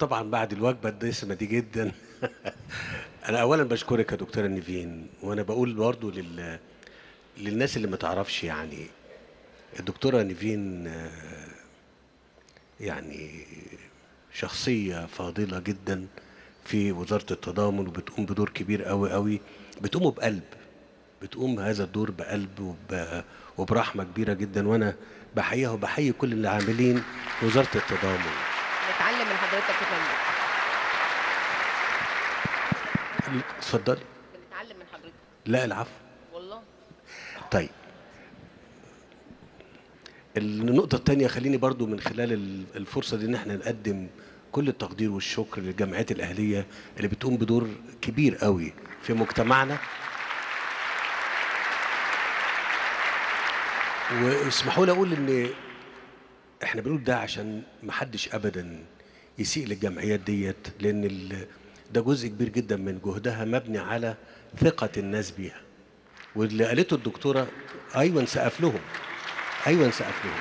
طبعا بعد الوجبة الدسمة دي جدا. أنا اولا بشكرك يا دكتورة نيفين وأنا بقول برضو لل للناس اللي ما تعرفش يعني الدكتورة نيفين آه، يعني شخصية فاضلة جدا في وزارة التضامن وبتقوم بدور كبير قوي قوي بتقوم بقلب بتقوم هذا الدور بقلب وب... وبرحمة كبيرة جدا وأنا بحييها وبحيي كل اللي عاملين وزارة التضامن. حضرتك يا فندم اتفضلي. بنتعلم من حضرتك. لا العفو. والله. طيب. النقطة التانية خليني برضو من خلال ال- الفرصة دي إن إحنا نقدم كل التقدير والشكر للجمعيات الأهلية اللي بتقوم بدور كبير قوي في مجتمعنا. واسمحوا لي أقول إن إحنا بنقول ده عشان محدش ابدا يسيء للجمعيات ديت لأن ده جزء كبير جدا من جهدها مبني على ثقة الناس بيها. واللي قالته الدكتورة أيوه نسقف لهم. أيوه نسقف لهم.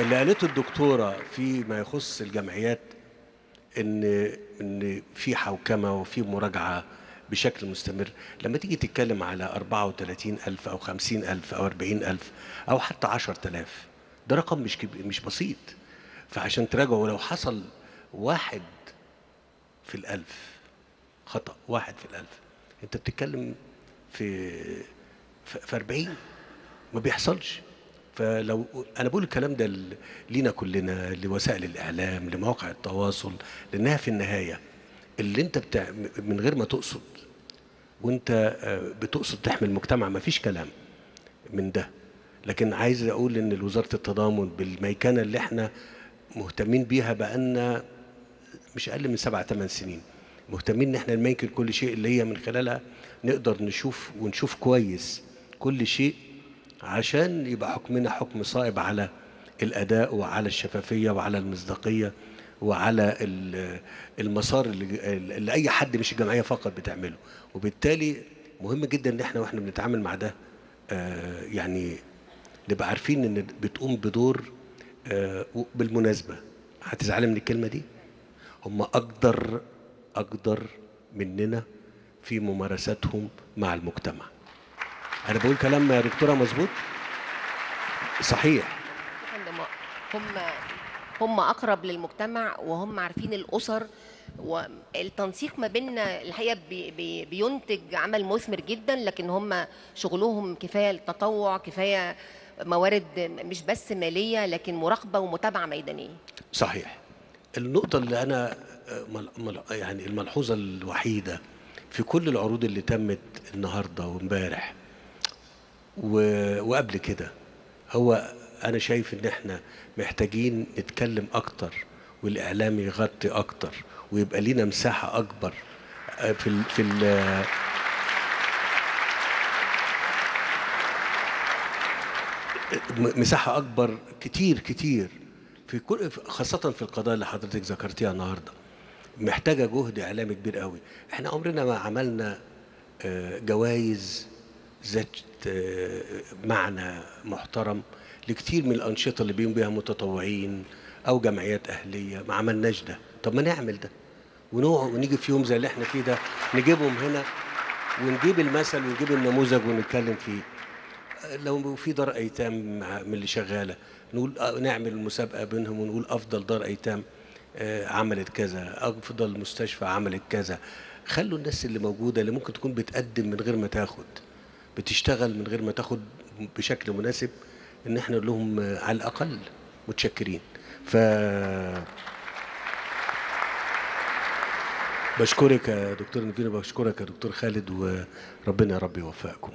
اللي قالته الدكتورة فيما يخص الجمعيات ان إن في حوكمة وفي مراجعة بشكل مستمر. لما تيجي تتكلم على 34 ألف أو 50 ألف أو 40 ألف أو حتى 10000 ده رقم مش كبير مش بسيط. فعشان تراجعوا ولو حصل واحد في الألف خطأ واحد في الألف أنت بتتكلم في في في 40 ما بيحصلش. فلو أنا بقول الكلام ده لينا كلنا لوسائل الإعلام لمواقع التواصل لأنها في النهاية اللي أنت بتاع من غير ما تقصد وأنت آه، بتقصد تحمي المجتمع ما فيش كلام من ده. لكن عايز أقول إن وزاره التضامن بالميكنه اللي إحنا مهتمين بيها بقالنا مش أقل من سبع ثمان سنين مهتمين إن إحنا نميكن كل شيء اللي هي من خلالها نقدر نشوف ونشوف كويس كل شيء عشان يبقى حكمنا حكم صائب على الأداء وعلى الشفافية وعلى المصداقية وعلى ال- المسار اللي, اللي أي حد مش الجمعية فقط بتعمله. وبالتالي مهم جدا إن إحنا وإحنا بنتعامل مع ده آه، يعني نبقى عارفين إن بتقوم بدور آه، بالمناسبة. هتزعلي من الكلمة دي؟ هم أقدر أقدر مننا في ممارساتهم مع المجتمع. أنا بقول كلام يا دكتورة مظبوط؟ صحيح. هم هم أقرب للمجتمع وهم عارفين الأسر والتنسيق ما بيننا الحقيقة بي بي بينتج عمل مثمر جدا لكن هم شغلهم كفاية التطوع كفاية موارد مش بس مالية لكن مراقبة ومتابعة ميدانية. صحيح. النقطة اللي مل- يعني الملحوظة الوحيدة في كل العروض اللي تمت النهاردة وامبارح وقبل كده هو أنا شايف إن إحنا محتاجين نتكلم أكتر والإعلام يغطي أكتر ويبقى لينا مساحة أكبر آه، في ال في ال م- مساحة أكبر كتير كتير في كل خاصة في القضايا اللي حضرتك ذكرتيها النهاردة. محتاجة جهد إعلامي كبير قوي. إحنا عمرنا ما عملنا آه، جوائز ذات آه، معنى محترم لكتير من الأنشطة اللي بيقوم بيها متطوعين أو جمعيات أهلية. ما عملناش ده. طب ما نعمل ده. ونقعد ونيجي في يوم زي اللي إحنا فيه ده نجيبهم هنا ونجيب المثل ونجيب النموذج ونتكلم فيه. لو في دار أيتام من اللي شغالة نقول نعمل مسابقة بينهم ونقول أفضل دار أيتام آه، عملت كذا. أفضل مستشفى عملت كذا. خلوا الناس اللي موجودة اللي ممكن تكون بتقدم من غير ما تاخد بتشتغل من غير ما تاخد بشكل مناسب إن إحنا نقول لهم آه، على الأقل متشكرين. ف بشكرك يا دكتور نفين وبشكرك يا دكتور خالد وربنا يا رب يوفقكم.